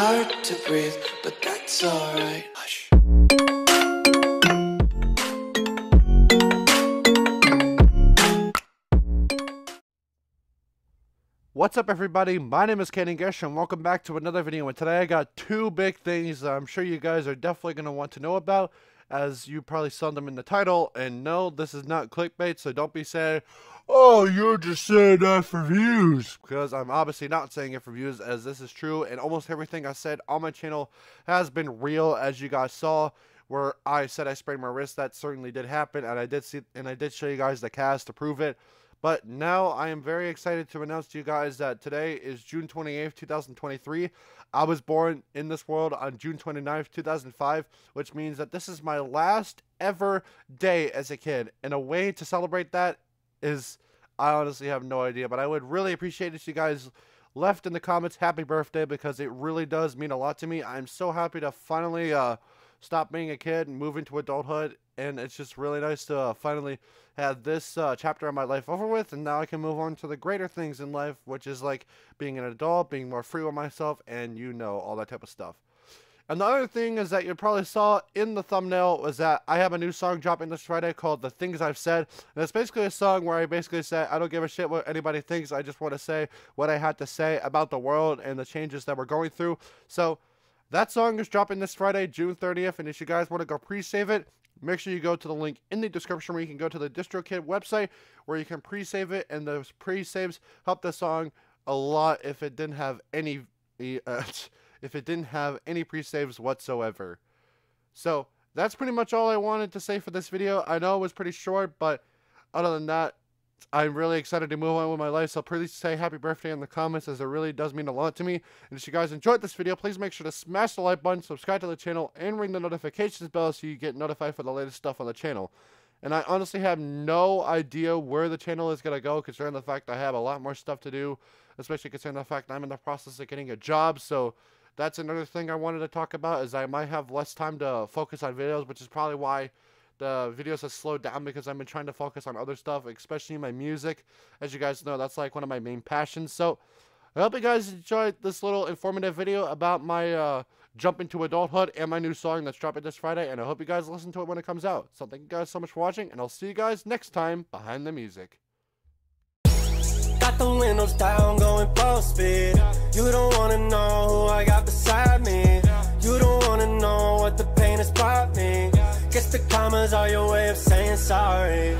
hard to breathe, but that's alright. Hush. What's up everybody, my name is Kadon Gish and welcome back to another video and today I got two big things that I'm sure you guys are definitely going to want to know about as you probably saw them in the title and no this is not clickbait so don't be saying oh you're just saying that for views. Because I'm obviously not saying it for views as this is true and almost everything I said on my channel has been real as you guys saw where I said I sprained my wrist. That certainly did happen and I did see and I did show you guys the cast to prove it but now I am very excited to announce to you guys that today is June 28th, 2023. I was born in this world on June 29th, 2005, which means that this is my last ever day as a kid. And a way to celebrate that is, I honestly have no idea, but I would really appreciate if you guys left in the comments happy birthday because it really does mean a lot to me. I'm so happy to finally uh, stop being a kid and move into adulthood and it's just really nice to uh, finally have this uh, chapter of my life over with, and now I can move on to the greater things in life, which is like being an adult, being more free with myself, and you know, all that type of stuff. And the other thing is that you probably saw in the thumbnail was that I have a new song dropping this Friday called The Things I've Said. And it's basically a song where I basically say, I don't give a shit what anybody thinks. I just want to say what I had to say about the world and the changes that we're going through. So that song is dropping this Friday, June 30th. And if you guys want to go pre-save it, make sure you go to the link in the description where you can go to the DistroKid website where you can pre-save it, and those pre-saves help the song a lot if it didn't have any uh, if it didn't have any pre-saves whatsoever. So that's pretty much all I wanted to say for this video. I know it was pretty short, but other than that, I'm really excited to move on with my life, so please say happy birthday in the comments as it really does mean a lot to me. And if you guys enjoyed this video, please make sure to smash the like button, subscribe to the channel, and ring the notifications bell so you get notified for the latest stuff on the channel. And I honestly have no idea where the channel is going to go, considering the fact I have a lot more stuff to do, especially considering the fact I'm in the process of getting a job, so that's another thing I wanted to talk about, is I might have less time to focus on videos, which is probably why the videos have slowed down because I've been trying to focus on other stuff, especially my music. As you guys know, that's like one of my main passions. So I hope you guys enjoyed this little informative video about my uh, jump into adulthood and my new song that's dropping this Friday. And I hope you guys listen to it when it comes out. So thank you guys so much for watching, and I'll see you guys next time behind the music. Got the windows down, going full speed. You don't wanna know the commas are your way of saying sorry